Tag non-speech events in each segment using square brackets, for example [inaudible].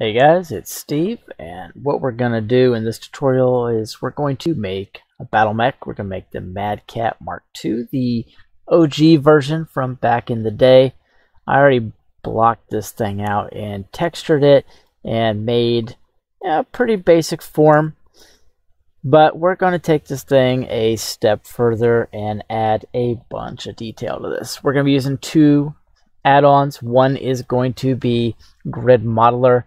Hey guys, it's Steve, and what we're going to do in this tutorial is we're going to make a battle mech. We're going to make the Mad Cat Mark II, the OG version from back in the day. I already blocked this thing out and textured it and made a pretty basic form. But we're going to take this thing a step further and add a bunch of detail to this. We're going to be using two add-ons. One is going to be Grid Modeler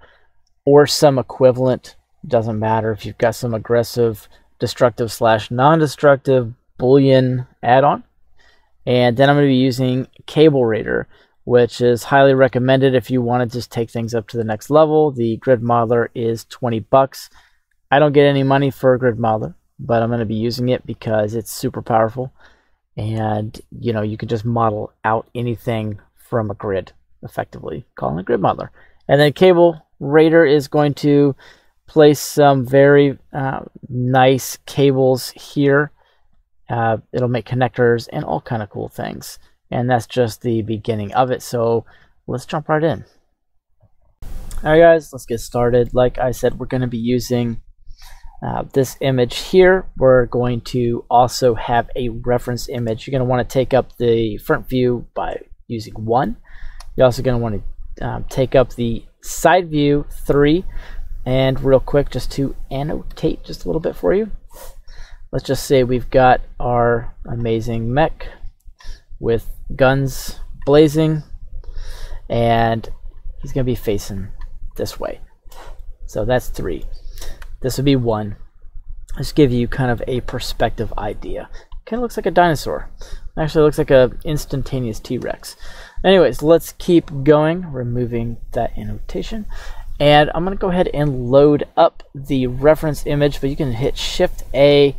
or some equivalent. Doesn't matter if you've got some aggressive, destructive slash non-destructive Boolean add-on. And then I'm going to be using Cablerader, which is highly recommended if you want to just take things up to the next level. The Grid Modeler is 20 bucks. I don't get any money for a Grid Modeler, but I'm going to be using it because it's super powerful. And, you know, you can just model out anything from a grid, effectively, calling it Grid Modeler. And then Cable Raider is going to place some very uh, nice cables here. Uh, it'll make connectors and all kind of cool things. And that's just the beginning of it. So let's jump right in. All right, guys, let's get started. Like I said, we're going to be using uh, this image here. We're going to also have a reference image. You're going to want to take up the front view by using one. You're also going to want to um, take up the side view 3 and real quick just to annotate just a little bit for you let's just say we've got our amazing mech with guns blazing and he's gonna be facing this way. So that's three. This would be one. Just give you kind of a perspective idea. Kind of looks like a dinosaur. Actually looks like a instantaneous T-Rex Anyways, let's keep going, removing that annotation. And I'm going to go ahead and load up the reference image, but you can hit Shift A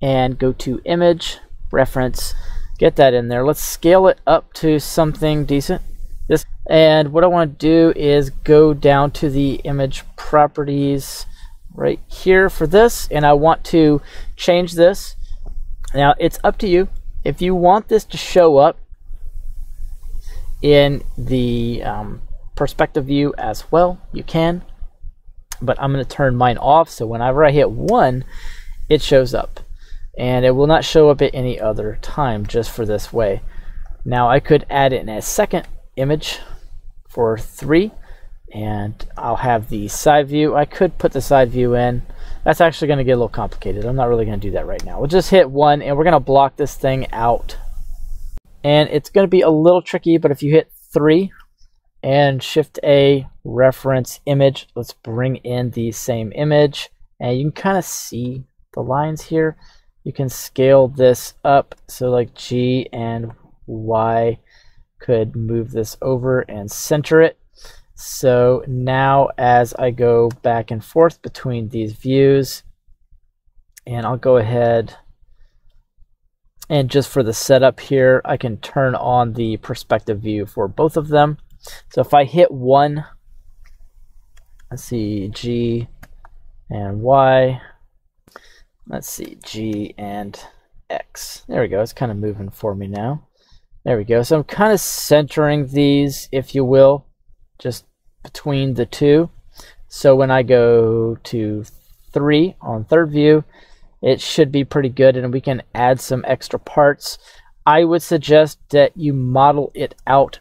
and go to Image, Reference, get that in there. Let's scale it up to something decent. This, and what I want to do is go down to the image properties right here for this, and I want to change this. Now, it's up to you. If you want this to show up in the um, perspective view as well. You can, but I'm going to turn mine off so whenever I hit 1, it shows up. And it will not show up at any other time just for this way. Now I could add in a second image for 3 and I'll have the side view. I could put the side view in. That's actually going to get a little complicated. I'm not really going to do that right now. We'll just hit 1 and we're going to block this thing out and it's going to be a little tricky, but if you hit 3 and Shift A, reference image, let's bring in the same image. And you can kind of see the lines here. You can scale this up. So like G and Y could move this over and center it. So now as I go back and forth between these views, and I'll go ahead and just for the setup here, I can turn on the perspective view for both of them. So if I hit one, let's see, G and Y. Let's see, G and X. There we go. It's kind of moving for me now. There we go. So I'm kind of centering these, if you will, just between the two. So when I go to 3 on third view, it should be pretty good and we can add some extra parts. I would suggest that you model it out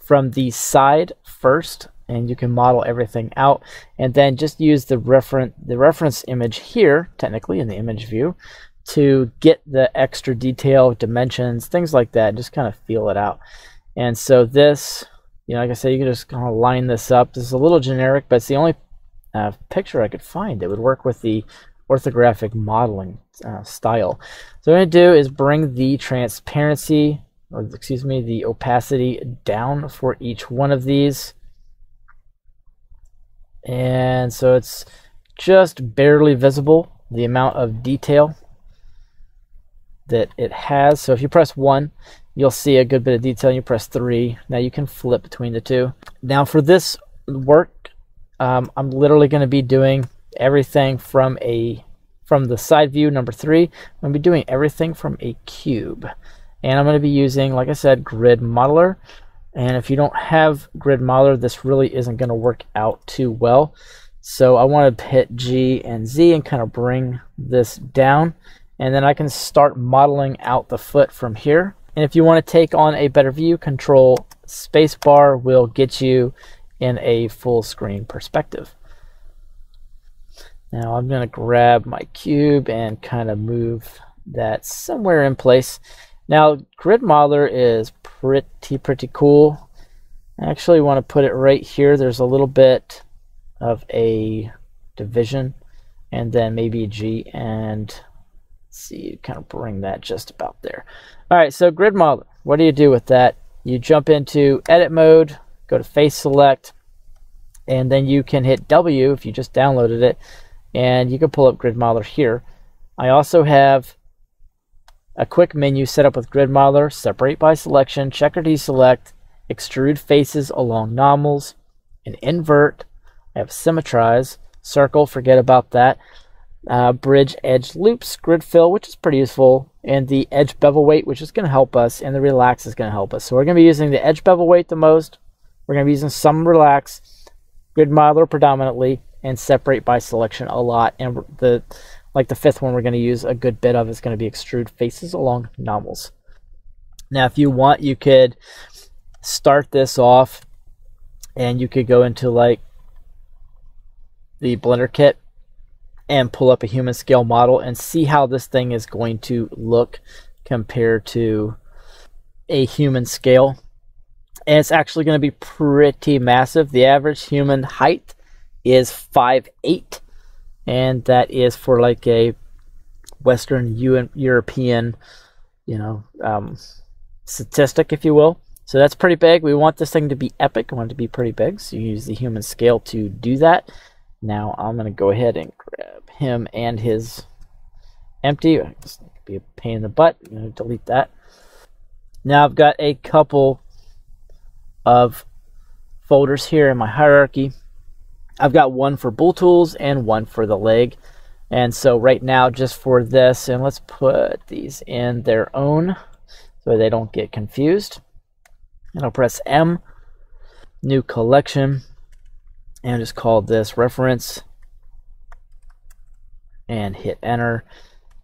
from the side first and you can model everything out and then just use the reference the reference image here technically in the image view to get the extra detail dimensions things like that just kind of feel it out and so this you know like I said you can just kind of line this up this is a little generic but it's the only uh, picture I could find that would work with the orthographic modeling uh, style. So what I'm going to do is bring the transparency, or excuse me, the opacity down for each one of these. And so it's just barely visible, the amount of detail that it has. So if you press 1, you'll see a good bit of detail. You press 3, now you can flip between the two. Now for this work, um, I'm literally going to be doing everything from a from the side view number three. I'm going to be doing everything from a cube. And I'm going to be using, like I said, Grid Modeler. And if you don't have grid modeler, this really isn't going to work out too well. So I want to hit G and Z and kind of bring this down. And then I can start modeling out the foot from here. And if you want to take on a better view, control spacebar will get you in a full screen perspective. Now I'm going to grab my cube and kind of move that somewhere in place. Now Grid Modeler is pretty, pretty cool. I actually want to put it right here. There's a little bit of a division and then maybe G and see, kind of bring that just about there. All right, so Grid Modeler, what do you do with that? You jump into edit mode, go to face select, and then you can hit W if you just downloaded it, and you can pull up Grid Modeler here. I also have a quick menu set up with Grid Modeler, separate by selection, check or deselect, extrude faces along normals, and invert. I have symmetrize, circle, forget about that. Uh, bridge edge loops, grid fill, which is pretty useful, and the edge bevel weight, which is going to help us, and the relax is going to help us. So we're going to be using the edge bevel weight the most. We're going to be using some relax, grid modeler predominantly, and separate by selection a lot. And the like the fifth one we're going to use a good bit of is going to be extrude faces along normals. Now, if you want, you could start this off and you could go into like the BlenderKit and pull up a human scale model and see how this thing is going to look compared to a human scale. And it's actually going to be pretty massive. The average human height is 5'8", and that is for like a Western European, you know, um, statistic, if you will. So that's pretty big. We want this thing to be epic. We want it to be pretty big. So you use the human scale to do that. Now I'm going to go ahead and grab him and his empty. It's be a pain in the butt. I'm going to delete that. Now I've got a couple of folders here in my hierarchy. I've got one for Bool Tools and one for the leg. And so right now, just for this, and let's put these in their own so they don't get confused. And I'll press M, new collection and just call this reference and hit enter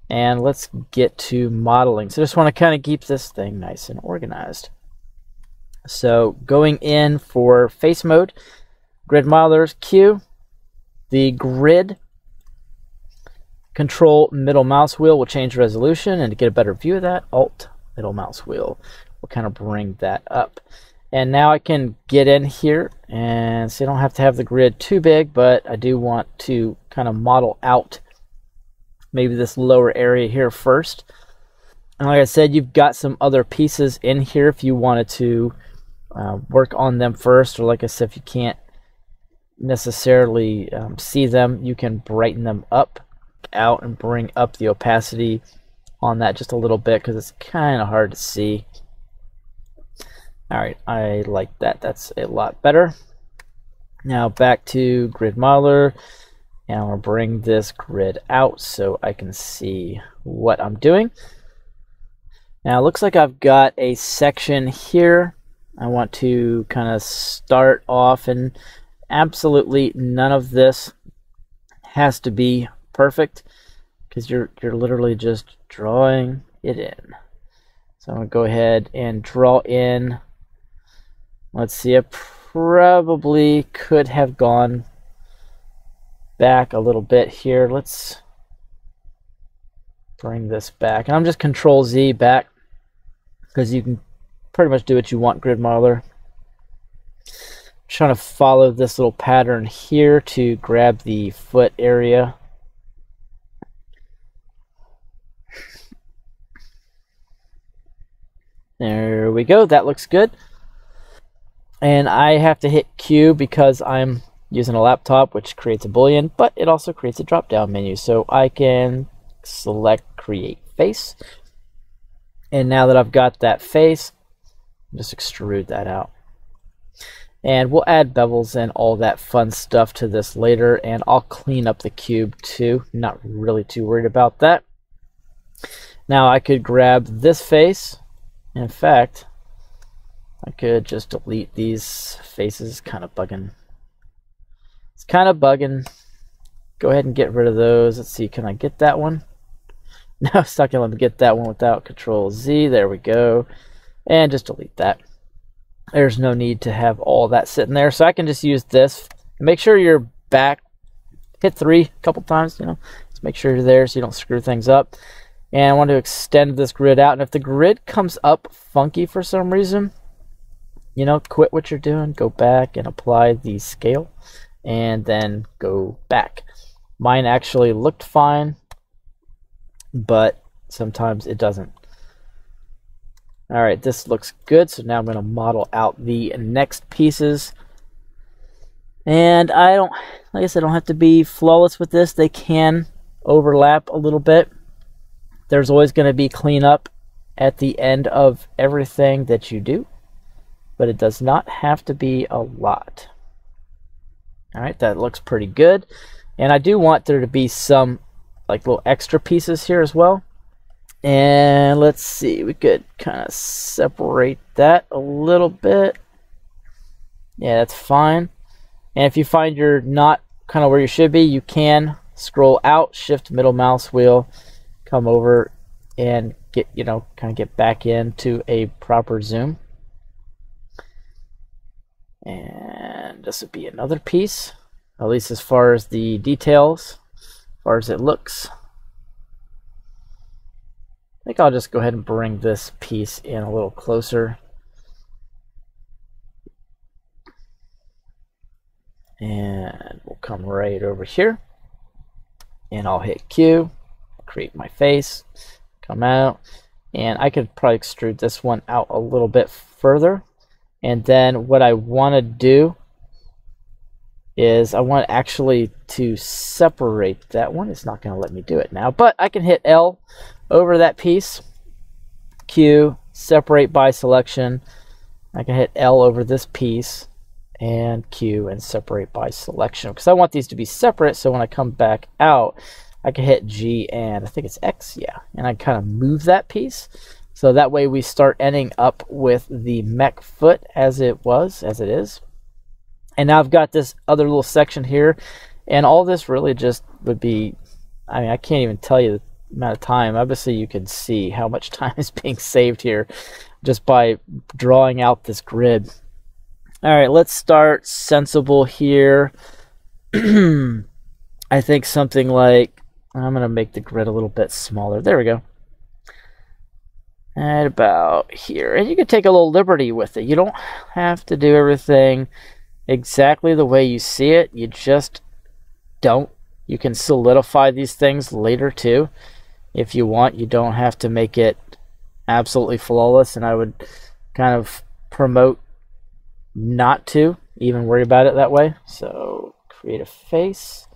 and let's get to modeling so I just want to kind of keep this thing nice and organized so going in for face mode grid modelers Q. The grid control middle mouse wheel will change resolution and to get a better view of that alt middle mouse wheel. Will kind of bring that up. And now I can get in here and so I don't have to have the grid too big, but I do want to kind of model out maybe this lower area here first. And like I said, you've got some other pieces in here if you wanted to uh, work on them first, or like I said, if you can't necessarily um, see them, you can brighten them up out and bring up the opacity on that just a little bit because it's kind of hard to see. Alright, I like that. That's a lot better. Now back to Grid Modeler. And I'll bring this grid out so I can see what I'm doing. Now it looks like I've got a section here. I want to kind of start off and absolutely none of this has to be perfect because you're you're literally just drawing it in. So I'm going to go ahead and draw in Let's see, I probably could have gone back a little bit here. Let's bring this back. And I'm just Control Z back because you can pretty much do what you want, Grid Modeler. Trying to follow this little pattern here to grab the foot area. There we go. That looks good and I have to hit Q because I'm using a laptop which creates a boolean but it also creates a drop down menu so I can select create face and now that I've got that face just extrude that out and we'll add bevels and all that fun stuff to this later and I'll clean up the cube too not really too worried about that now I could grab this face in fact I could just delete these faces, kind of bugging. It's kind of bugging. Go ahead and get rid of those. Let's see, can I get that one? [laughs] No, it's not going to let me get that one without Control Z. There we go. And just delete that. There's no need to have all that sitting there. So I can just use this. Make sure you're back. Hit 3 a couple times, you know. Just make sure you're there so you don't screw things up. And I want to extend this grid out. And if the grid comes up funky for some reason, you know, quit what you're doing, go back and apply the scale, and then go back. Mine actually looked fine, but sometimes it doesn't. All right, this looks good. So now I'm going to model out the next pieces. And I don't, like I said, I don't have to be flawless with this. They can overlap a little bit. There's always going to be cleanup at the end of everything that you do, but it does not have to be a lot. All right, that looks pretty good. And I do want there to be some like little extra pieces here as well. And let's see, we could kind of separate that a little bit. Yeah, that's fine. And if you find you're not kind of where you should be, you can scroll out, shift middle mouse wheel, come over and get, you know, kind of get back into a proper zoom. And this would be another piece, at least as far as the details, as far as it looks. Think I'll just go ahead and bring this piece in a little closer. And we'll come right over here. And I'll hit Q, create my face, come out. And I could probably extrude this one out a little bit further. And then what I want to do is I want actually to separate that one. It's not going to let me do it now, but I can hit L over that piece, Q, separate by selection. I can hit L over this piece and Q and separate by selection because I want these to be separate so when I come back out I can hit G and I think it's X yeah and I kind of move that piece so that way we start ending up with the mech foot as it was as it is and now I've got this other little section here and all this really just would be I mean I can't even tell you amount of time. Obviously, you can see how much [laughs] time is being saved here just by drawing out this grid. All right, let's start sensible here. [clears throat] I think something like, I'm going to make the grid a little bit smaller. There we go. At about here. And you can take a little liberty with it. You don't have to do everything exactly the way you see it. You just don't. You can solidify these things later too if you want. You don't have to make it absolutely flawless, and I would kind of promote not to even worry about it that way. So create a face,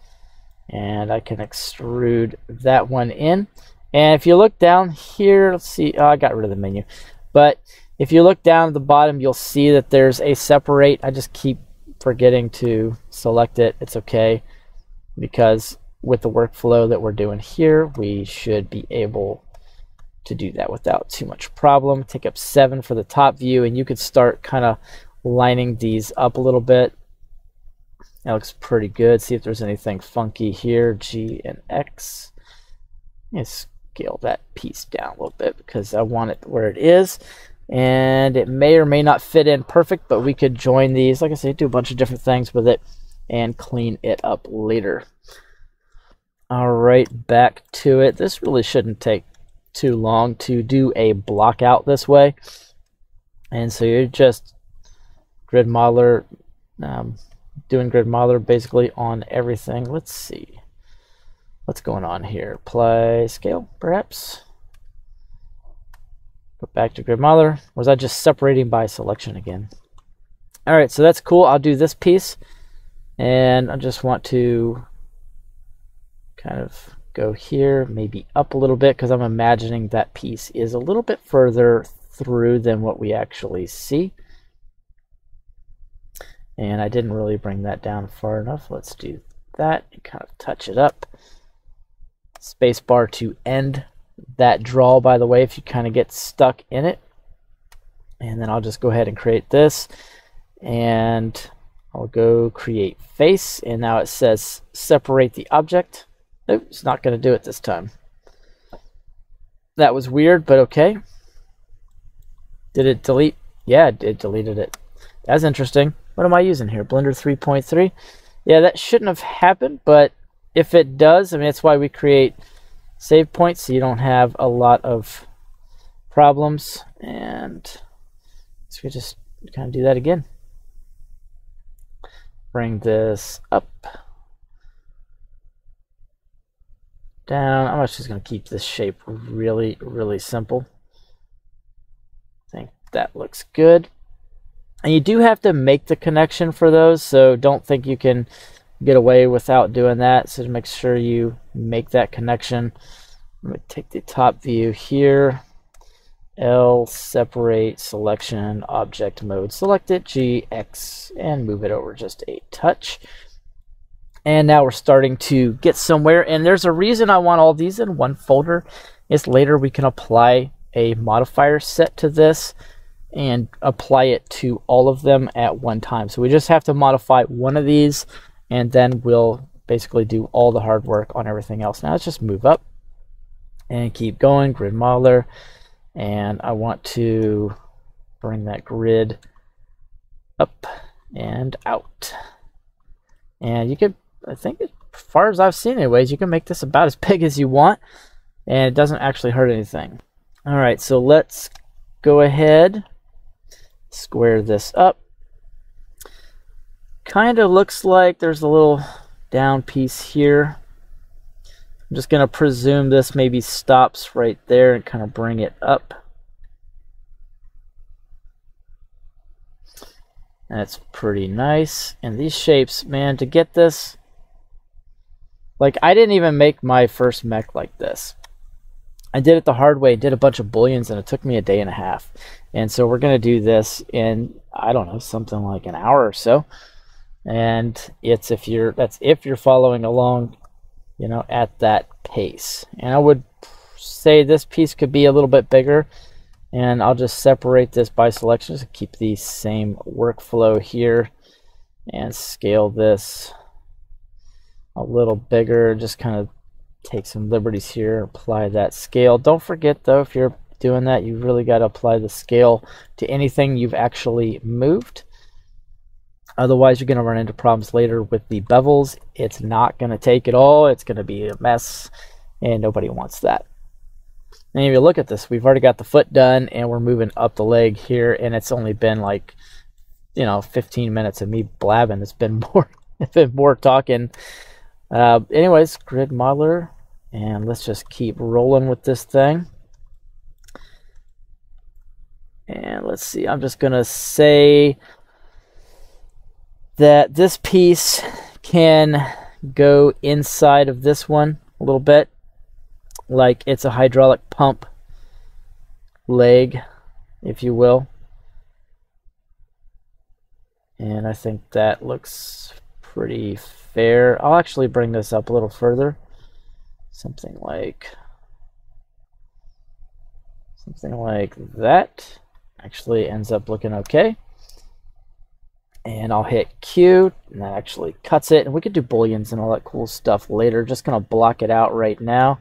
and I can extrude that one in. And if you look down here, let's see, oh, I got rid of the menu. But if you look down at the bottom, you'll see that there's a separate. I just keep forgetting to select it. It's okay because with the workflow that we're doing here, we should be able to do that without too much problem. Take up 7 for the top view, and you could start kind of lining these up a little bit. That looks pretty good. See if there's anything funky here. G and X. Let's scale that piece down a little bit because I want it where it is. And it may or may not fit in perfect, but we could join these. Like I said, do a bunch of different things with it and clean it up later. All right, back to it. This really shouldn't take too long to do a block out this way. And so you're just grid modeler, um, doing grid modeler basically on everything. Let's see. What's going on here? Play scale, perhaps? Go back to grid modeler. Was I just separating by selection again? All right, so that's cool. I'll do this piece. And I just want to kind of go here, maybe up a little bit because I'm imagining that piece is a little bit further through than what we actually see. And I didn't really bring that down far enough. Let's do that and kind of touch it up. Spacebar to end that draw, by the way, if you kind of get stuck in it. And then I'll just go ahead and create this. And I'll go create face. And now it says separate the object. Nope, it's not going to do it this time. That was weird, but okay. Did it delete? Yeah, it deleted it. That's interesting. What am I using here? Blender 3.3? Yeah, that shouldn't have happened, but if it does, I mean, that's why we create save points so you don't have a lot of problems. And so we just kind of do that again. Bring this up. Down. I'm just going to keep this shape really, really simple. I think that looks good. And you do have to make the connection for those, so don't think you can get away without doing that. So make sure you make that connection. I'm going to take the top view here. L, separate, selection, object mode. Select it, G, X, and move it over just a touch. And now we're starting to get somewhere. And there's a reason I want all these in one folder. Is later we can apply a modifier set to this and apply it to all of them at one time. So we just have to modify one of these and then we'll basically do all the hard work on everything else. Now let's just move up and keep going, grid modeler. And I want to bring that grid up and out. And you could, I think, as far as I've seen anyways, you can make this about as [laughs] big as you want and it doesn't actually hurt anything. All right, so let's go ahead square this up. Kind of looks like there's a little down piece here. I'm just to presume this maybe stops right there and kind of bring it up. That's pretty nice. And these shapes, man, to get this, like I didn't even make my first mech like this. I did it the hard way, did a bunch of booleans, and it took me a day and a half. And so we're going to do this in, I don't know, something like an hour or so. And it's if you're, that's if you're following along, you know, at that pace. And I would say this piece could be a little bit bigger. And I'll just separate this by selection to keep the same workflow here and scale this a little bigger, just kind of take some liberties here, apply that scale. Don't forget though, if you're doing that, you really got to apply the scale to anything you've actually moved. Otherwise, you're going to run into problems later with the bevels. It's not going to take it all. It's going to be a mess, and nobody wants that. And if you look at this, we've already got the foot done, and we're moving up the leg here, and it's only been like, you know, 15 minutes of me blabbing. It's been [laughs] more, it's [laughs] been more talking. Uh, anyways, grid modeler, and let's just keep rolling with this thing. And let's see, I'm just going to say that this piece can go inside of this one a little bit, like it's a hydraulic pump leg, if you will. And I think that looks pretty fair. I'll actually bring this up a little further. Something like something like that actually ends up looking okay. And I'll hit Q and that actually cuts it. And we could do booleans and all that cool stuff later. Just gonna block it out right now.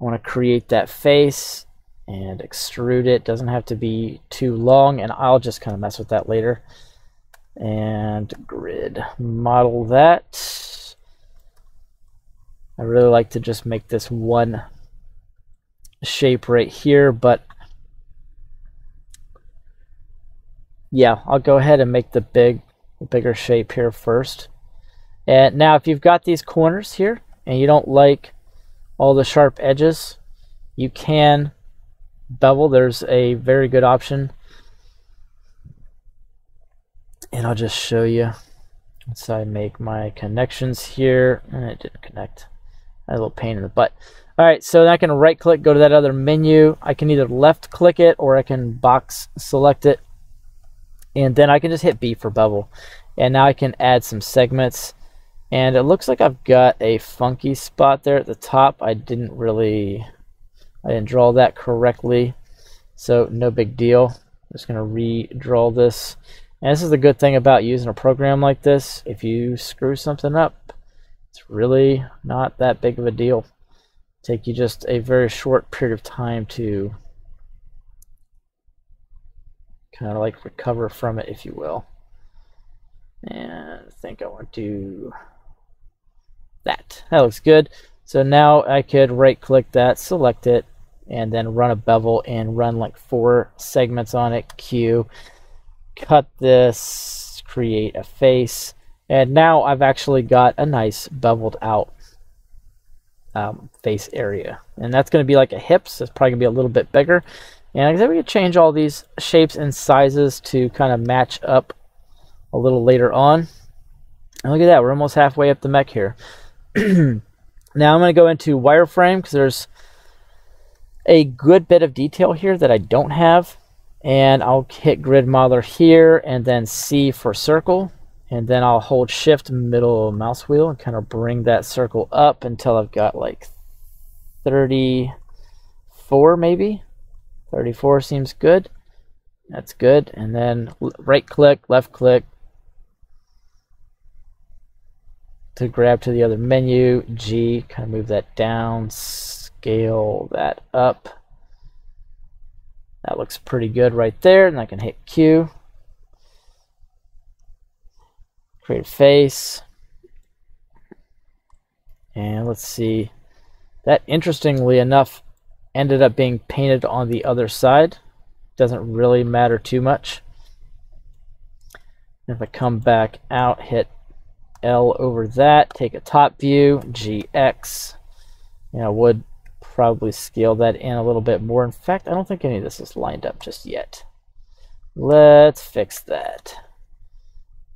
I want to create that face and extrude it. Doesn't have to be too long and I'll just kind of mess with that later and grid model that I really like to just make this one shape right here, but yeah, I'll go ahead and make the big, bigger shape here first. And now if you've got these corners here and you don't like all the sharp edges, you can bevel. There's a very good option. And I'll just show you. So I make my connections here, and it didn't connect a little pain in the butt. All right, so I can right click, go to that other menu. I can either left click it or I can box select it. And then I can just hit B for bevel. And now I can add some segments. And it looks like I've got a funky spot there at the top. I didn't really, I didn't draw that correctly. So no big deal. I'm just going to redraw this. And this is the good thing about using a program like this. If you screw something up, it's really not that big of a deal. Take you just a very short period of time to kind of like recover from it, if you will. And I think I want to do that. That looks good. So now I could right click that, select it, and then run a bevel and run like four segments on it. Q, cut this, create a face, and now I've actually got a nice beveled out um, face area. And that's going to be like a hips. It's probably going to be a little bit bigger. And I said, we could change all these shapes and sizes to kind of match up a little later on. And look at that, we're almost halfway up the mech here. [clears throat] now I'm going to go into wireframe because there's a good bit of detail here that I don't have. And I'll hit grid modeler here and then C for circle. And then I'll hold shift middle mouse wheel and kind of bring that circle up until I've got like 34 maybe. 34 seems good. That's good. And then right click, left click to grab to the other menu. G, kind of move that down, scale that up. That looks pretty good right there. And I can hit Q. Create a face. And let's see. That, interestingly enough, ended up being painted on the other side. Doesn't really matter too much. If I come back out, hit L over that, take a top view, GX. You know, would probably scale that in a little bit more. In fact, I don't think any of this is lined up just yet. Let's fix that.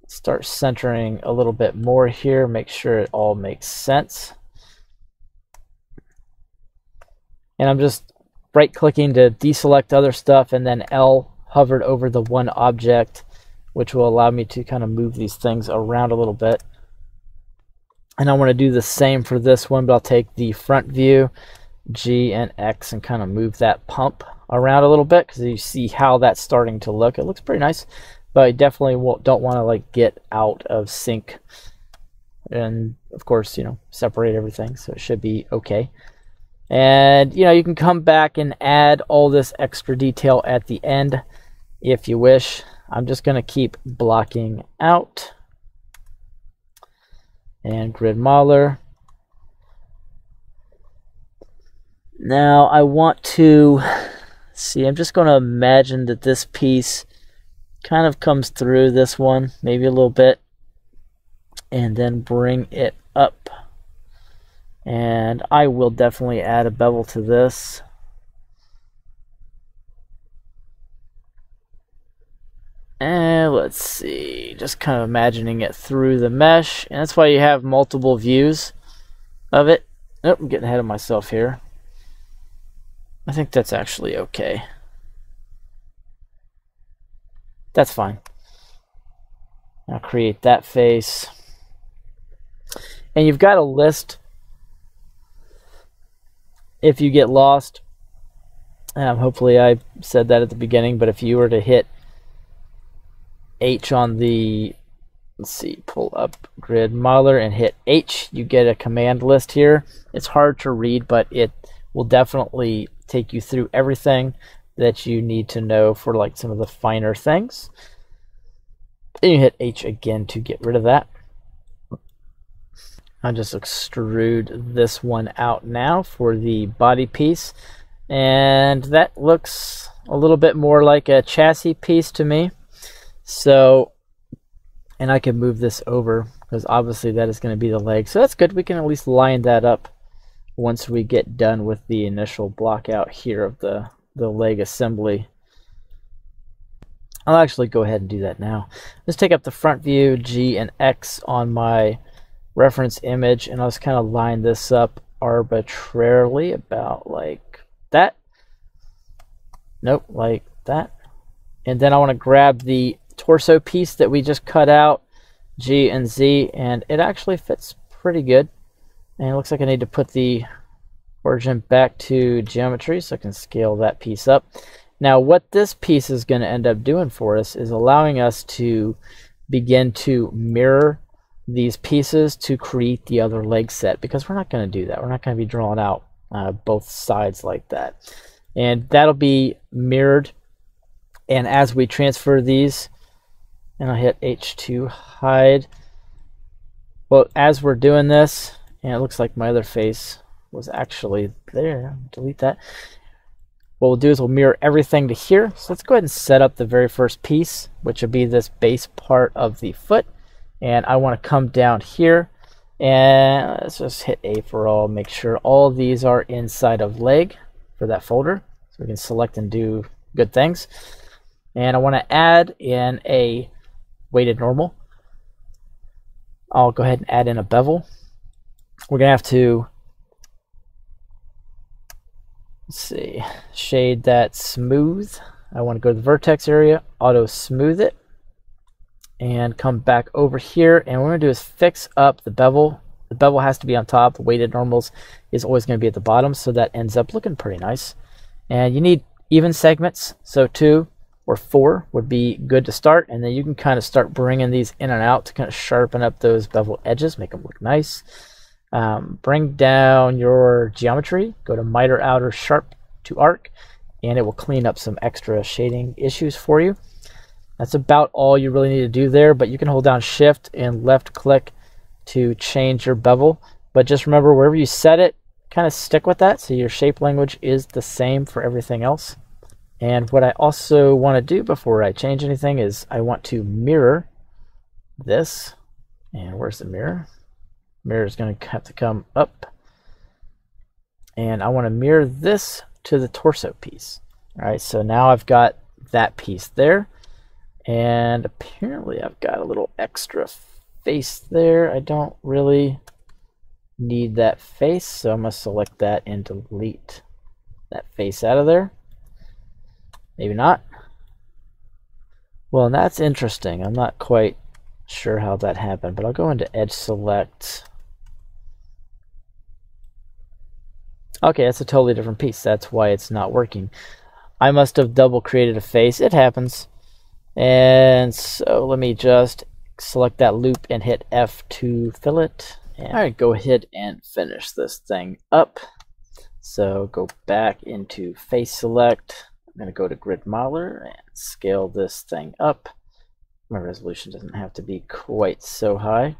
Start centering a little bit more here, make sure it all makes sense. and I'm just right clicking to deselect other stuff and then L hovered over the one object which will allow me to kind of move these things around a little bit and I want to do the same for this one but I'll take the front view G and X and kind of move that pump around a little bit because you see how that's starting to look it looks pretty nice but I definitely don't want to like get out of sync and of course you know separate everything so it should be okay and you know, you can come back and add all this extra detail at the end if you wish. I'm just going to keep blocking out and grid modeler. Now I want to see, I'm just going to imagine that this piece kind of comes through this one, maybe a little bit, and then bring it up and I will definitely add a bevel to this. And let's see, just kind of imagining it through the mesh. And that's why you have multiple views of it. Nope, I'm getting ahead of myself here. I think that's actually okay. That's fine. Now create that face. And you've got a list if you get lost, um, hopefully I said that at the beginning, but if you were to hit H on the, let's see, pull up grid modeler and hit H, you get a command list here. It's hard to read, but it will definitely take you through everything that you need to know for like some of the finer things. Then you hit H again to get rid of that. I'll just extrude this one out now for the body piece. And that looks a little bit more like a chassis piece to me. So, and I can move this over because obviously that is going to be the leg. So that's good. We can at least line that up once we get done with the initial block out here of the, the leg assembly. I'll actually go ahead and do that now. Let's take up the front view, G and X on my reference image and I'll just kind of line this up arbitrarily about like that. Nope, like that. And then I want to grab the torso piece that we just cut out, G and Z, and it actually fits pretty good. And it looks like I need to put the origin back to geometry so I can scale that piece up. Now what this piece is going to end up doing for us is allowing us to begin to mirror these pieces to create the other leg set because we're not going to do that. We're not going to be drawing out uh, both sides like that. And that'll be mirrored. And as we transfer these, and I'll hit H2 hide, well, as we're doing this, and it looks like my other face was actually there. Delete that. What we'll do is we'll mirror everything to here. So let's go ahead and set up the very first piece, which will be this base part of the foot. And I want to come down here and let's just hit A for all. Make sure all these are inside of leg for that folder. So we can select and do good things. And I want to add in a weighted normal. I'll go ahead and add in a bevel. We're to have to let's see, shade that smooth. I want to go to the vertex area, auto smooth it, and come back over here. And what we're to do is fix up the bevel. The bevel has to be on top. The weighted normals is always going to be at the bottom, so that ends up looking pretty nice. And you need even segments, so two or four would be good to start. And then you can kind of start bringing these in and out to kind of sharpen up those bevel edges, make them look nice. Um, bring down your geometry, go to miter outer sharp to arc, and it will clean up some extra shading issues for you. That's about all you really need to do there, but you can hold down shift and left click to change your bevel. But just remember, wherever you set it, kind of stick with that so your shape language is the same for everything else. And what I also want to do before I change anything is I want to mirror this. And where's the mirror? Mirror is going to have to come up. And I want to mirror this to the torso piece. All right, so now I've got that piece there. And apparently I've got a little extra face there. I don't really need that face, so I'm going to select that and delete that face out of there. Maybe not. Well, that's interesting. I'm not quite sure how that happened, but I'll go into Edge Select Okay, that's a totally different piece. That's why it's not working. I must have double created a face. It happens. And so let me just select that loop and hit F to fill it. And, all right, go ahead and finish this thing up. So go back into face select. I'm going to go to grid modeler and scale this thing up. My resolution doesn't have to be quite so high.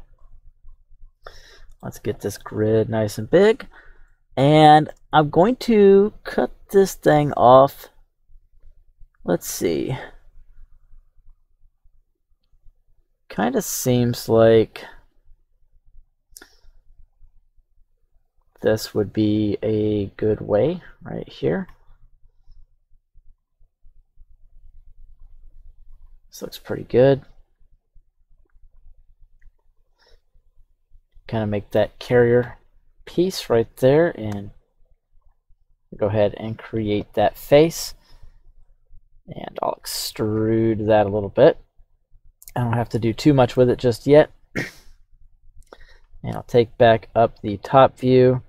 Let's get this grid nice and big. And I'm going to cut this thing off. Let's see. Kind of seems like this would be a good way right here. This looks pretty good. Kind of make that carrier piece right there and go ahead and create that face. And I'll extrude that a little bit. I don't have to do too much with it just yet. [clears throat] And I'll take back up the top view.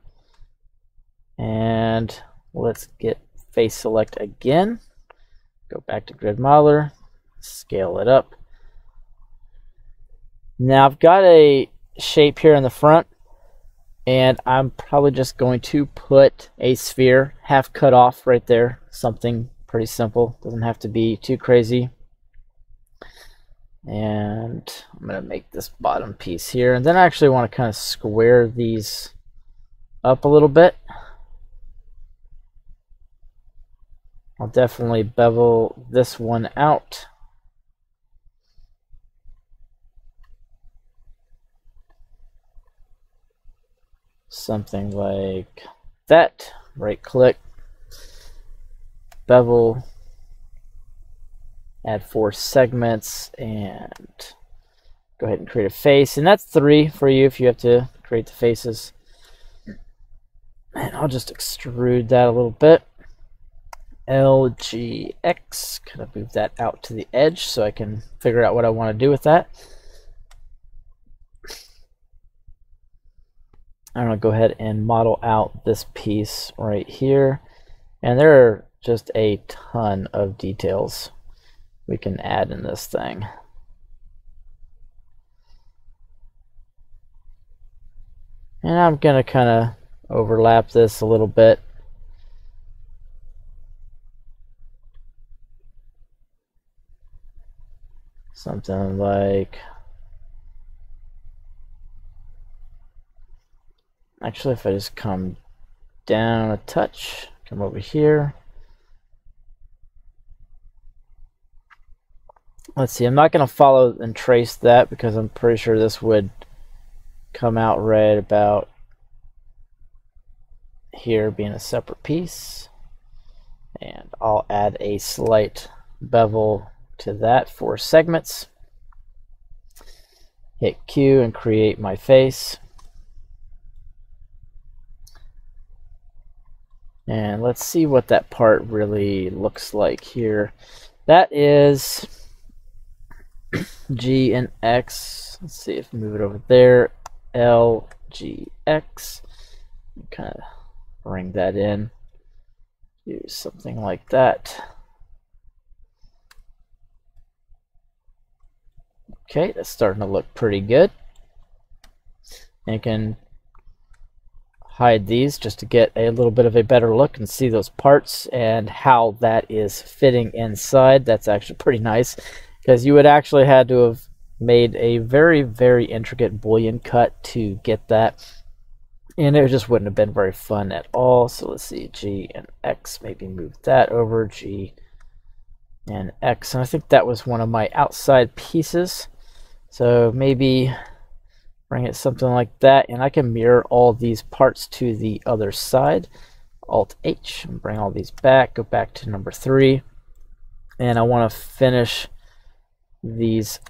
And let's get face select again. Go back to grid modeler scale it up. Now I've got a shape here in the front and I'm probably just going to put a sphere half cut off right there. Something pretty simple. Doesn't have to be too crazy. And I'm gonna make this bottom piece here. And then I actually want to kind of square these up a little bit. I'll definitely bevel this one out something like that. Right click, bevel, add four segments, and go ahead and create a face. And that's three for you if you have to create the faces. And I'll just extrude that a little bit. LGX, kind of move that out to the edge so I can figure out what I want to do with that. I'm going to go ahead and model out this piece right here. And there are just a ton of details we can add in this thing. And I'm going to kind of overlap this a little bit. Something like Actually, if I just come down a touch, come over here. Let's see, I'm not going to follow and trace that because I'm pretty sure this would come out right about here being a separate piece. And I'll add a slight bevel to that for segments. Hit Q and create my face. And let's see what that part really looks like here. That is G and X. Let's see if we move it over there. L, G, X. Kind of bring that in. Do something like that. Okay, that's starting to look pretty good. You can hide these just to get a little bit of a better look and see those parts and how that is fitting inside. That's actually pretty nice because you would actually had to have made a very, very intricate boolean cut to get that. And it just wouldn't have been very fun at all. So let's see, G and X, maybe move that over, G and X. And I think that was one of my outside pieces. So maybe bring it something like that. And I can mirror all these parts to the other side. Alt H and bring all these back go back to number three. And I want to finish these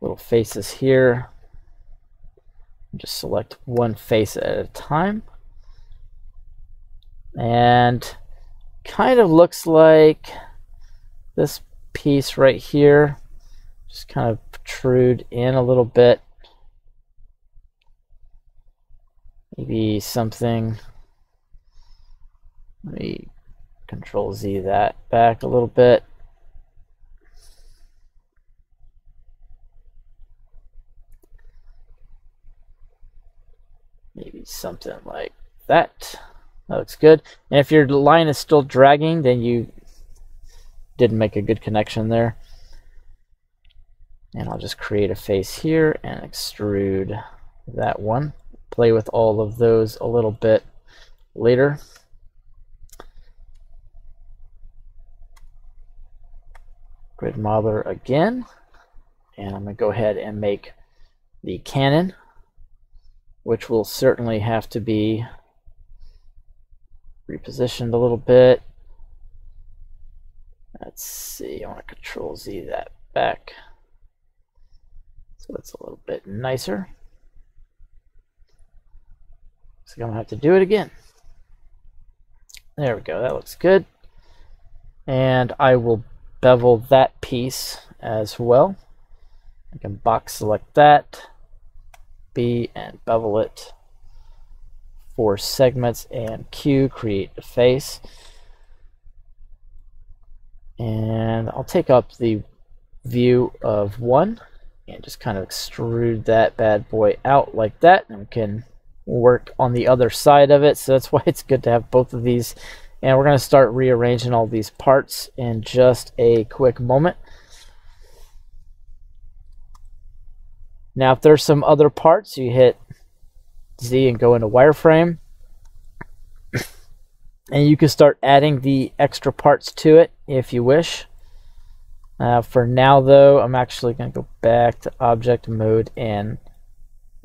little faces here. Just select one face at a time. And kind of looks like this piece right here just kind of protrude in a little bit maybe something. Let me control Z that back a little bit. Maybe something like that. That looks good. And if your line is still dragging then you didn't make a good connection there. And I'll just create a face here and extrude that one play with all of those a little bit later. Grid modeler again. And I'm going to go ahead and make the cannon, which will certainly have to be repositioned a little bit. Let's see, I want to control Z that back so it's a little bit nicer. So I'm going to have to do it again. There we go. That looks good. And I will bevel that piece as well. I can box select that, B, and bevel it for segments, and Q, create the face. And I'll take up the view of one and just kind of extrude that bad boy out like that. And we can work on the other side of it. So that's [laughs] why it's good to have both of these. And we're going to start rearranging all these parts in just a quick moment. Now, if there's some other parts, you hit Z and go into wireframe. [clears throat] and you can start adding the extra parts to it if you wish. Uh, for now, though, I'm actually going to go back to object mode and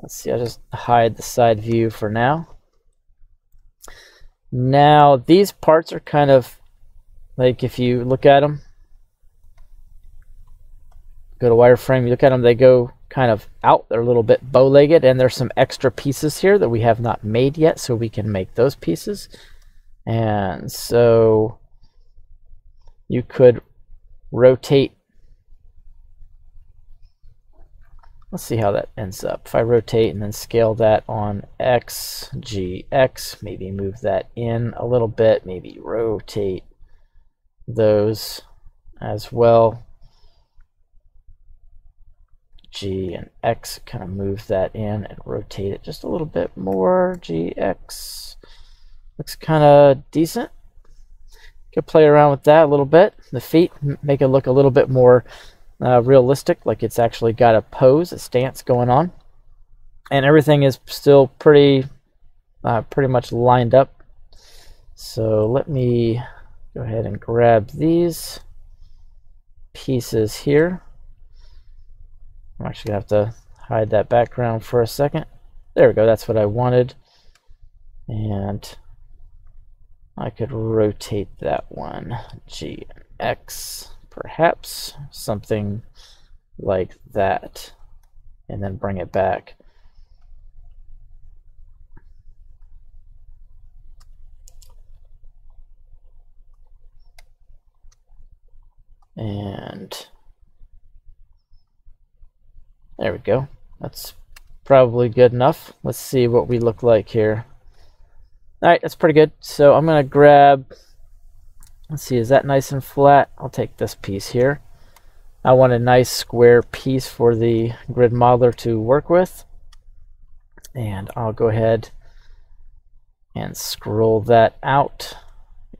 Let's see, I'll just hide the side view for now. Now, these parts are kind of like if you look at them, go to wireframe, you look at them, they go kind of out. They're a little bit bow-legged, and there's some extra pieces here that we have not made yet, so we can make those pieces. And so you could rotate let's see how that ends up. If I rotate and then scale that on X, G, X, maybe move that in a little bit, maybe rotate those as well. G and X, kind of move that in and rotate it just a little bit more. G, X, looks kind of decent. Could play around with that a little bit. The feet, make it look a little bit more uh, realistic, like it's actually got a pose, a stance going on. And everything is still pretty, uh, pretty much lined up. So let me go ahead and grab these pieces here. I'm actually to have to hide that background for a second. There we go, that's what I wanted. And I could rotate that one. G X, perhaps. Something like that. And then bring it back. And there we go. That's probably good enough. Let's see what we look like here. Alright, that's pretty good. So I'm going to grab, let's see, is that nice and flat? I'll take this piece here. I want a nice square piece for the grid modeler to work with. And I'll go ahead and scroll that out.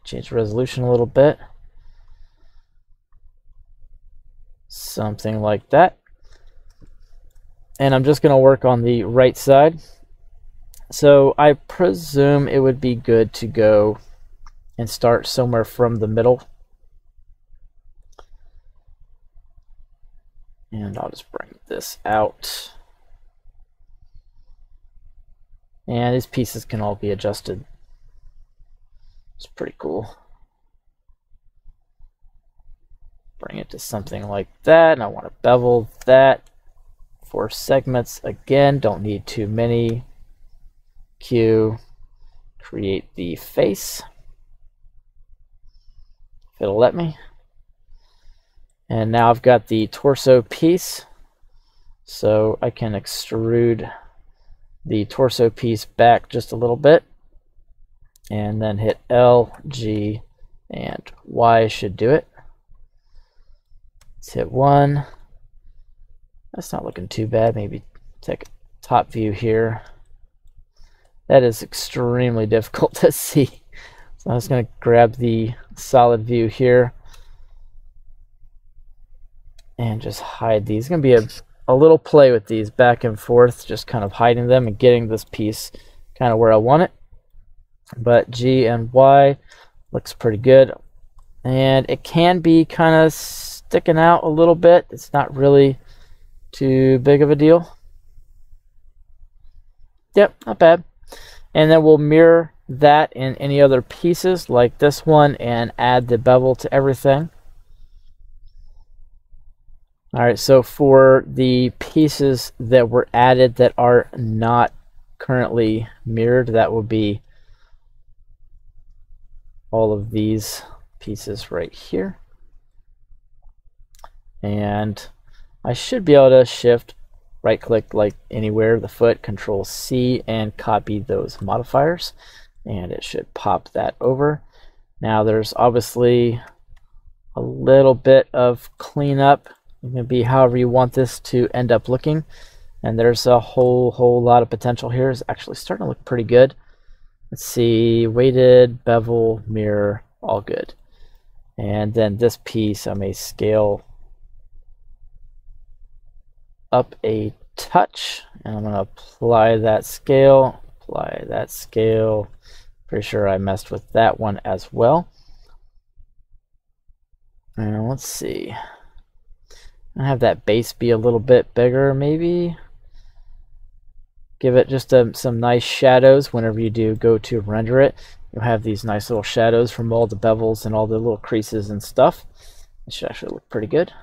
Change resolution a little bit. Something like that and I'm just going to work on the right side. So I presume it would be good to go and start somewhere from the middle. And I'll just bring this out. And these pieces can all be adjusted. It's pretty cool. Bring it to something like that. And I want to bevel that for segments. Again, don't need too many. Q, create the face. It'll let me. And now I've got the torso piece. So I can extrude the torso piece back just a little bit. And then hit L, G, and Y should do it. Let's hit 1. That's not looking too bad. Maybe take top view here. That is extremely [laughs] difficult to see. So I'm just going to grab the solid view here and just hide these. It's going to be a, a little play with these back and forth, just kind of hiding them and getting this piece kind of where I want it. But G and Y looks pretty good. And it can be kind of sticking out a little bit. It's not really too big of a deal. Yep, not bad. And then we'll mirror that in any other pieces like this one and add the bevel to everything. All right, so for the pieces that were added that are not currently mirrored, that will be all of these pieces right here. And I should be able to shift right click like anywhere the foot control C and copy those modifiers and it should pop that over. Now there's obviously a little bit of cleanup it can be however you want this to end up looking. And there's a whole whole lot of potential here. It's actually starting to look pretty good. Let's see weighted bevel mirror all good. And then this piece I may scale up a touch. And I'm going to apply that scale, apply that scale. Pretty sure I messed with that one as well. And let's see. I have that base be a little bit bigger maybe. Give it just a, um, some nice shadows whenever you do go to render it. You'll have these nice little shadows from all the bevels and all the little creases and stuff. It should actually look pretty good.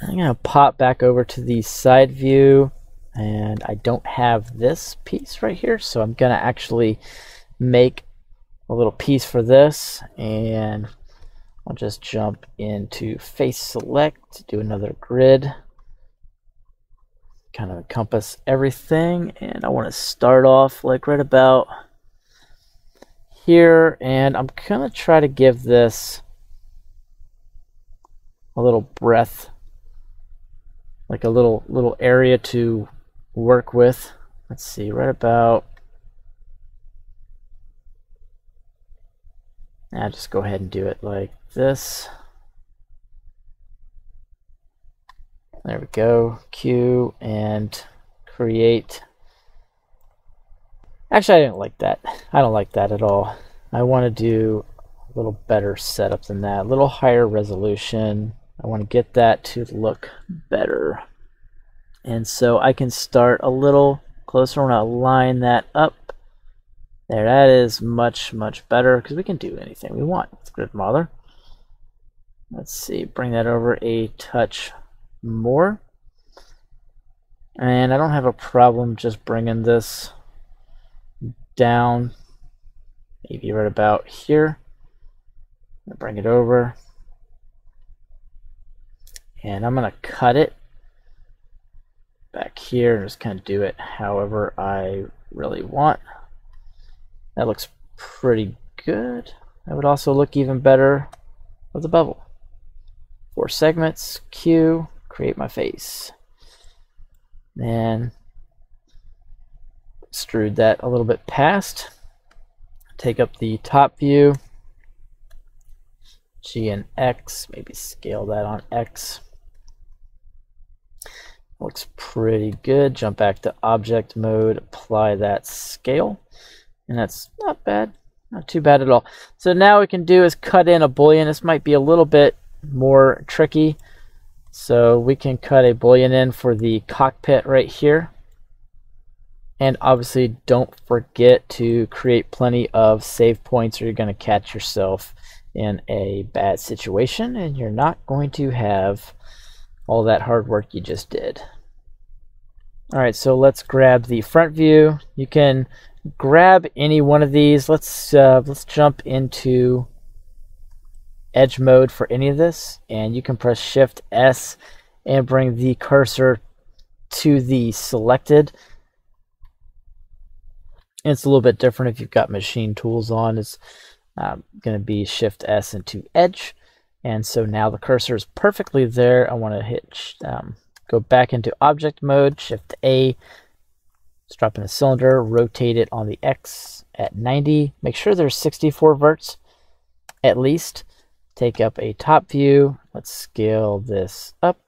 I'm going to pop back over to the side view and I don't have this piece right here so I'm going to actually make a little piece for this and I'll just jump into face select do another grid kind of encompass everything. And I want to start off like right about here. And I'm to try to give this a little breath, like a little little area to work with. Let's see, right about Now just go ahead and do it like this. There we go. Q and create. Actually, I didn't like that. I don't like that at all. I want to do a little better setup than that. A little higher resolution. I want to get that to look better. And so I can start a little closer. I want to line that up there, that is much, much better because we can do anything we want with Grid Modeler. Let's see, bring that over a touch more. And I don't have a problem just bringing this down, maybe right about here. Bring it over. And I'm going to cut it back here and just kind of do it however I really want. That looks pretty good. That would also look even better with a bevel. Four segments, Q, create my face. Then extrude that a little bit past. Take up the top view, G and X, maybe scale that on X. Looks pretty good. Jump back to object mode, apply that scale. And that's not bad. Not too bad at all. So now we can do is cut in a boolean. This might be a little bit more tricky. So we can cut a boolean in for the cockpit right here. And obviously don't forget to create plenty of save points or you're going to catch yourself in a bad situation and you're not going to have all that hard work you just did. Alright, so let's grab the front view. You can grab any one of these. Let's uh, let's jump into edge mode for any of this, and you can press Shift S and bring the cursor to the selected. It's a little bit different if you've got machine tools on. It's um, going to be Shift S into edge. And so now the cursor is perfectly there. I want to hit um, go back into object mode, Shift A, Let's drop in a cylinder, rotate it on the X at 90. Make sure there's 64 verts at least. Take up a top view. Let's scale this up.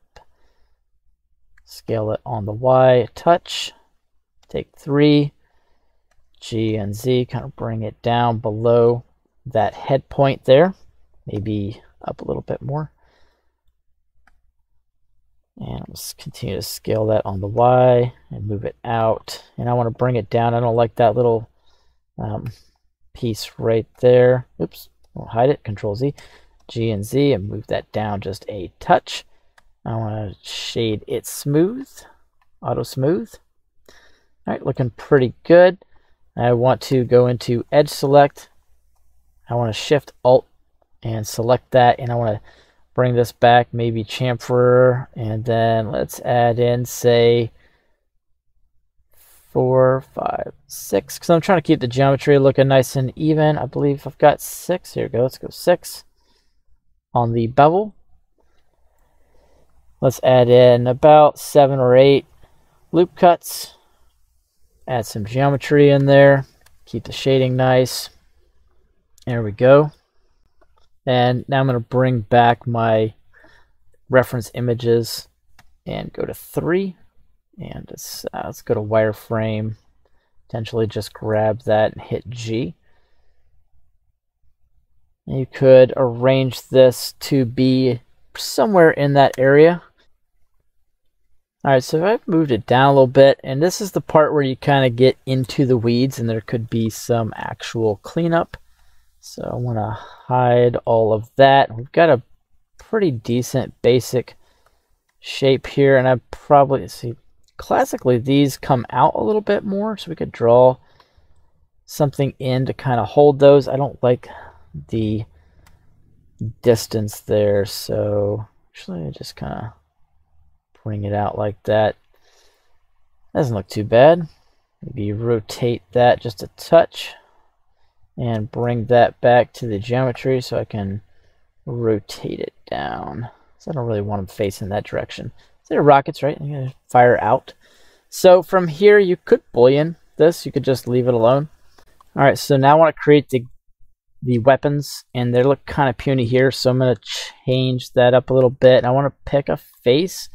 Scale it on the Y, touch. Take three, G and Z, kind of bring it down below that head point there. Maybe up a little bit more. And let's continue to scale that on the Y and move it out. And I want to bring it down. I don't like that little um, piece right there. Oops, we'll hide it. Control Z, G and Z, and move that down just a touch. I want to shade it smooth, auto smooth. All right, looking pretty good. I want to go into edge select. I want to shift alt and select that, and I want to bring this back, maybe chamfer, and then let's add in, say, four, five, six, because I'm trying to keep the geometry looking nice and even. I believe I've got six. Here we go. Let's go six on the bevel. Let's add in about seven or eight loop cuts. Add some geometry in there. Keep the shading nice. There we go. And now I'm going to bring back my reference images and go to 3. And uh, let's go to wireframe. Potentially just grab that and hit G. You could arrange this to be somewhere in that area. Alright, so I've moved it down a little bit, and this is the part where you kind of get into the weeds and there could be some actual cleanup. So I want to hide all of that. We've got a pretty decent basic shape here, and I probably see classically these come out a little bit more, so we could draw something in to kind of hold those. I don't like the distance there, so actually I just kind of bring it out like that. Doesn't look too bad. Maybe rotate that just a touch and bring that back to the geometry so I can rotate it down. So I don't really want them facing that direction. So they're rockets, right? I'm gonna fire out. So from here, you could boolean this. You could just leave it alone. All right, so now I want to create the the weapons, and they look kind of puny here, so I'm going to change that up a little bit. I want to pick a face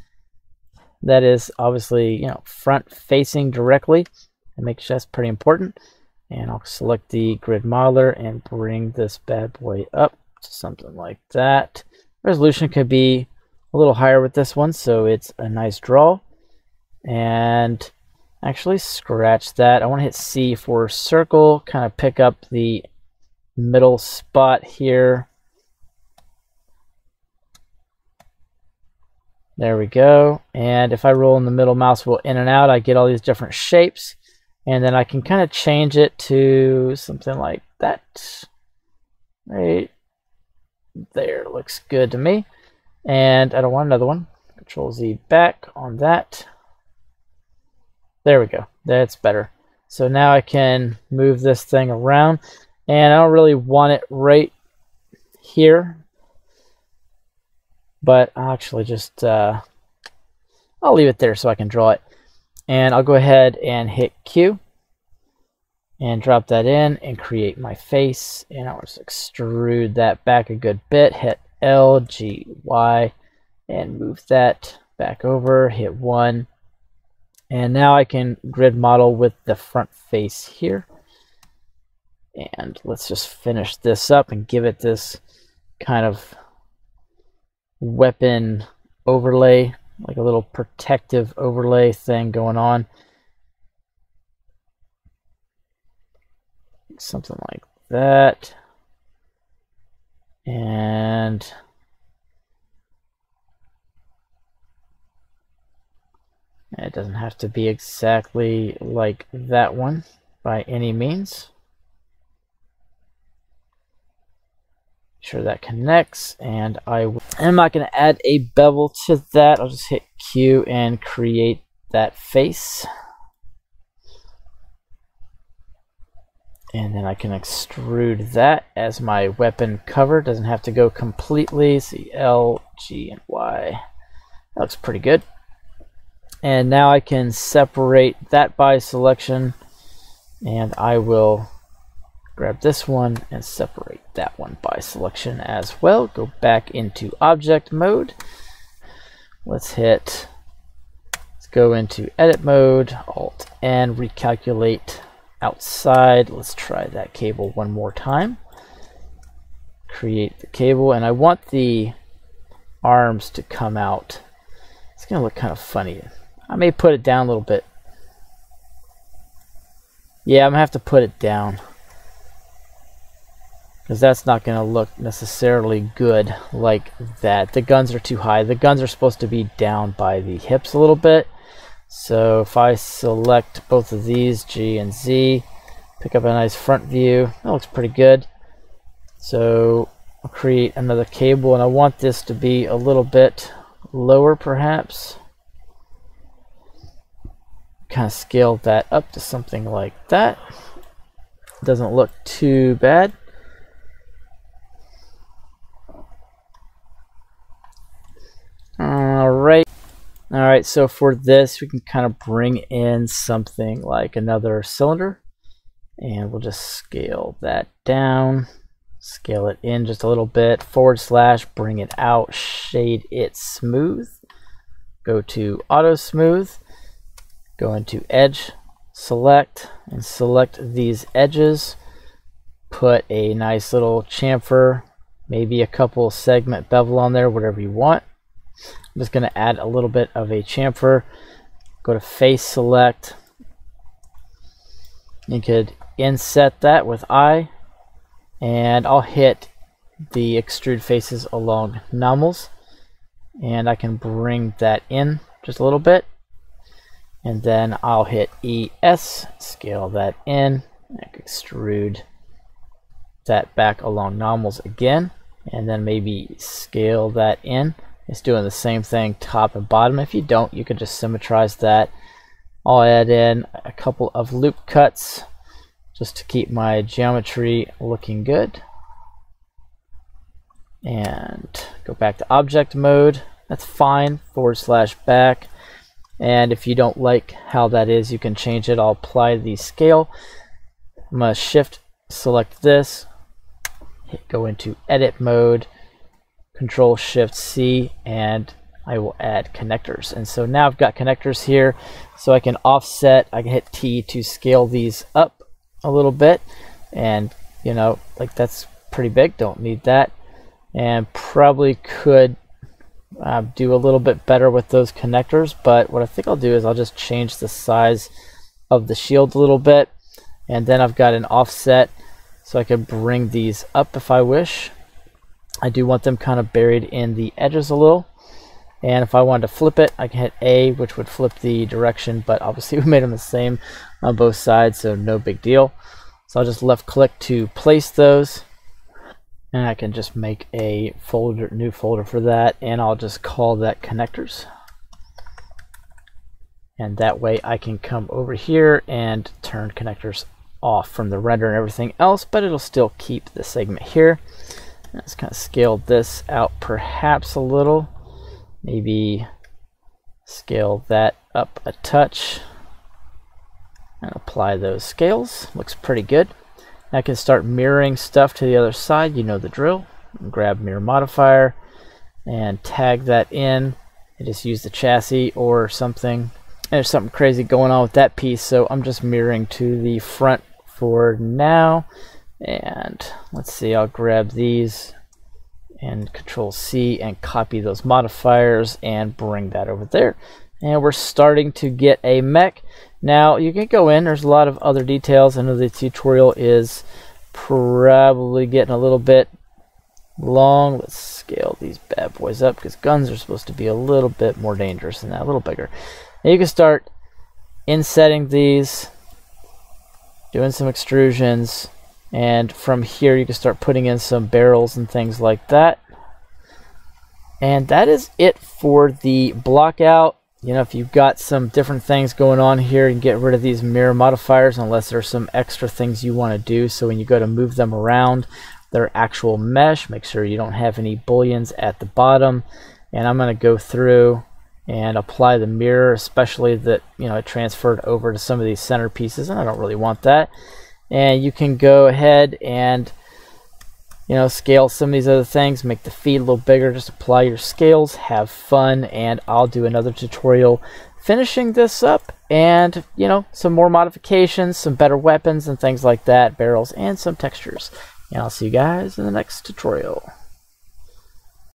that is obviously, you know, front facing directly. And make sure that's pretty important. And I'll select the grid modeler and bring this bad boy up to something like that. Resolution could be a little higher with this one, so it's a nice draw. And actually scratch that. I want to hit C for circle, kind of pick up the middle spot here. There we go. And if I roll in the middle mouse wheel in and out, I get all these different shapes. And then I can kind of change it to something like that. Right there. Looks good to me. And I don't want another one. Control Z back on that. There we go. That's better. So now I can move this thing around. And I don't really want it right here. But I'll actually just, uh, I'll leave it there so I can draw it. And I'll go ahead and hit Q. And drop that in and create my face. And I'll just extrude that back a good bit. Hit L, G, Y. And move that back over. Hit 1. And now I can grid model with the front face here. And let's just finish this up and give it this kind of weapon overlay, like a little protective overlay thing going on. Something like that. And it doesn't have to be exactly like that one by any means. Make sure that connects and I am not going to add a bevel to that. I'll just hit Q and create that face. And then I can extrude that as my weapon cover. Doesn't have to go completely. See L G and Y. That looks pretty good. And now I can separate that by selection. And I will grab this one and separate that one by selection as well. Go back into object mode. Let's hit, let's go into edit mode, alt and recalculate outside. Let's try that cable one more time. Create the cable and I want the arms to come out. It's gonna look kind of funny. I may put it down a little bit. Yeah, I'm gonna have to put it down because that's not going to look necessarily good like that. The guns are too high. The guns are supposed to be down by the hips a little bit. So if I select both of these, G and Z, pick up a nice front view, that looks pretty good. So I'll create another cable and I want this to be a little bit lower perhaps. Kind of scale that up to something like that. Doesn't look too bad. All right. All right, so for this, we can kind of bring in something like another cylinder. And we'll just scale that down, scale it in just a little bit, forward slash, bring it out, shade it smooth. Go to auto smooth, go into edge, select, and select these edges. Put a nice little chamfer, maybe a couple segment bevel on there, whatever you want. I'm just going to add a little bit of a chamfer. Go to face select. You could inset that with I. And I'll hit the extrude faces along normals. And I can bring that in just a little bit. And then I'll hit ES, scale that in, extrude that back along normals again. And then maybe scale that in. It's doing the same thing top and bottom. If you don't, you can just symmetrize that I'll add in a couple of loop cuts just to keep my geometry looking good. And go back to object mode. That's fine, forward slash back. And if you don't like how that is, you can change it. I'll apply the scale. I'm going to shift select this, hit, go into edit mode, control shift C, and I will add connectors. And so now I've got connectors here, so I can offset, I can hit T to scale these up a little bit. And, you know, like that's pretty big, don't need that. And probably could uh, do a little bit better with those connectors, but what I think I'll do is I'll just change the size of the shield a little bit. And then I've got an offset, so I can bring these up if I wish. I do want them kind of buried in the edges a little. And if I wanted to flip it, I can hit A, which would flip the direction, but obviously [laughs] we made them the same on both sides, so no big deal. So I'll just left click to place those. And I can just make a folder, new folder for that, and I'll just call that connectors. And that way I can come over here and turn connectors off from the render and everything else, but it'll still keep the segment here. Let's kind of scale this out perhaps a little. Maybe scale that up a touch and apply those scales. Looks pretty good. I can start mirroring stuff to the other side. You know the drill. Grab mirror modifier and tag that in. And just use the chassis or something. There's something crazy going on with that piece, so I'm just mirroring to the front for now. And let's see, I'll grab these and control C and copy those modifiers and bring that over there. And we're starting to get a mech. Now you can go in, there's a lot of other details. I know the tutorial is probably getting a little bit long. Let's scale these bad boys up because guns are supposed to be a little bit more dangerous than that, a little bigger. Now you can start insetting these, doing some extrusions, and from here you can start putting in some barrels and things like that. And that is it for the block out. You know, if you've got some different things going on here, you get rid of these mirror modifiers unless there's some extra things you want to do. So when you go to move them around, their actual mesh, make sure you don't have any booleans at the bottom. And I'm going to go through and apply the mirror, especially that, you know, it transferred over to some of these center pieces, and I don't really want that and you can go ahead and you know scale some of these other things make the feet a little bigger just apply your scales have fun and I'll do another tutorial finishing this up and you know some more modifications some better weapons and things like that barrels and some textures. And I'll see you guys in the next tutorial